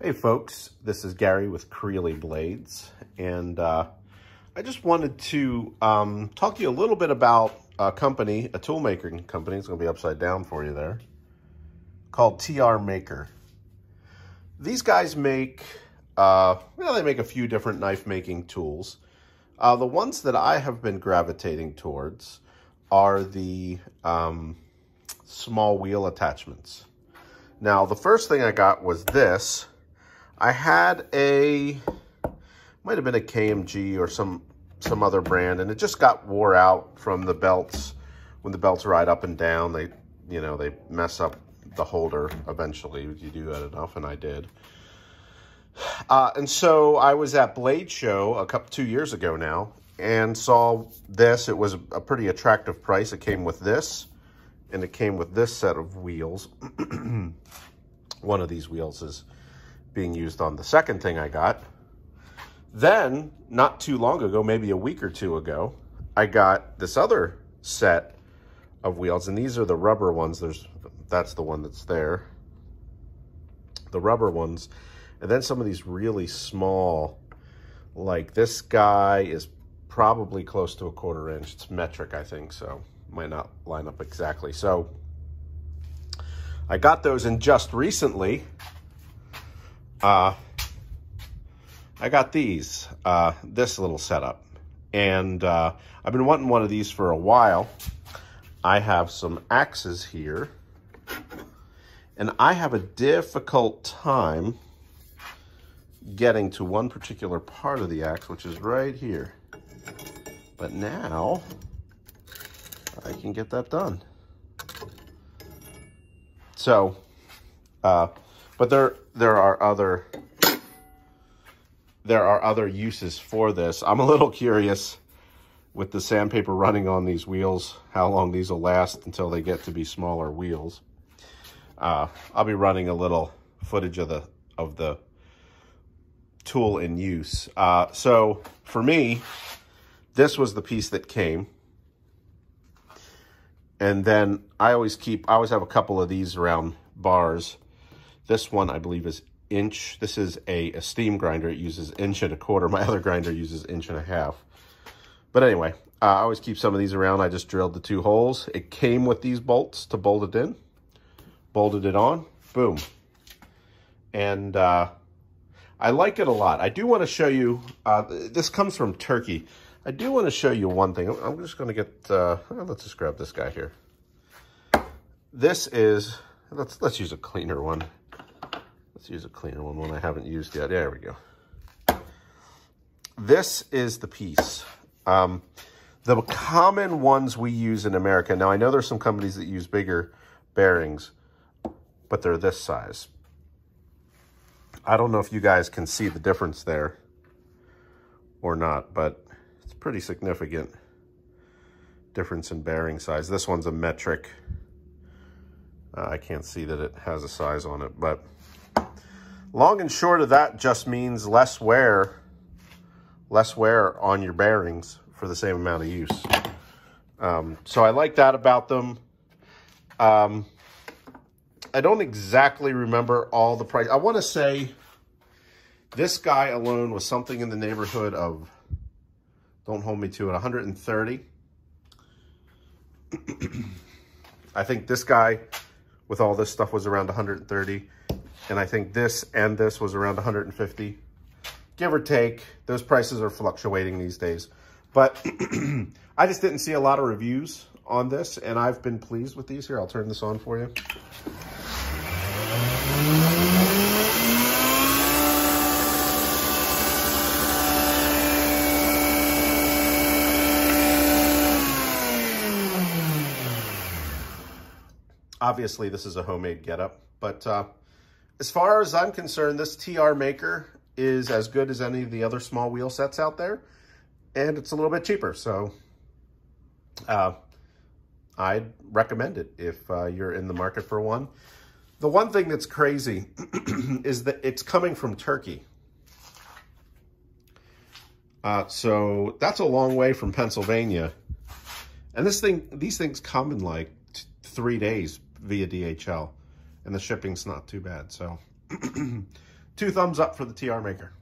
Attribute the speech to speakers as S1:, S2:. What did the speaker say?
S1: Hey folks, this is Gary with Creely Blades, and uh, I just wanted to um, talk to you a little bit about a company, a tool making company, it's going to be upside down for you there, called TR Maker. These guys make, uh, well, they make a few different knife making tools. Uh, the ones that I have been gravitating towards are the um, small wheel attachments. Now, the first thing I got was this. I had a, might have been a KMG or some, some other brand, and it just got wore out from the belts. When the belts ride up and down, they, you know, they mess up the holder eventually. You do that enough, and I did. Uh, and so I was at Blade Show a couple, two years ago now, and saw this. It was a pretty attractive price. It came with this, and it came with this set of wheels. One of these wheels is being used on the second thing I got. Then, not too long ago, maybe a week or two ago, I got this other set of wheels, and these are the rubber ones. There's That's the one that's there. The rubber ones. And then some of these really small, like this guy is probably close to a quarter inch. It's metric, I think, so might not line up exactly. So I got those in just recently uh, I got these, uh, this little setup. And uh, I've been wanting one of these for a while. I have some axes here. And I have a difficult time getting to one particular part of the axe, which is right here. But now, I can get that done. So, uh, but there, there are other, there are other uses for this. I'm a little curious with the sandpaper running on these wheels, how long these will last until they get to be smaller wheels. Uh, I'll be running a little footage of the, of the tool in use. Uh, so for me, this was the piece that came. And then I always keep, I always have a couple of these around bars this one, I believe, is inch. This is a, a steam grinder. It uses inch and a quarter. My other grinder uses inch and a half. But anyway, uh, I always keep some of these around. I just drilled the two holes. It came with these bolts to bolt it in. Bolted it on. Boom. And uh, I like it a lot. I do want to show you, uh, this comes from Turkey. I do want to show you one thing. I'm just going to get, uh, let's just grab this guy here. This is, let's, let's use a cleaner one. Let's use a cleaner one, one I haven't used yet. There we go. This is the piece. Um, the common ones we use in America, now I know there's some companies that use bigger bearings, but they're this size. I don't know if you guys can see the difference there or not, but it's pretty significant difference in bearing size. This one's a metric. Uh, I can't see that it has a size on it, but Long and short of that just means less wear, less wear on your bearings for the same amount of use. Um, so I like that about them. Um, I don't exactly remember all the price. I want to say this guy alone was something in the neighborhood of, don't hold me to it, 130. I think this guy with all this stuff was around 130. And I think this and this was around 150, give or take. Those prices are fluctuating these days. But I just didn't see a lot of reviews on this, and I've been pleased with these. Here, I'll turn this on for you. Obviously, this is a homemade getup, but uh, as far as I'm concerned, this TR Maker is as good as any of the other small wheel sets out there, and it's a little bit cheaper. So uh, I'd recommend it if uh, you're in the market for one. The one thing that's crazy is that it's coming from Turkey. Uh, so that's a long way from Pennsylvania. And this thing, these things come in like three days via DHL and the shipping's not too bad. So two thumbs up for the TR Maker.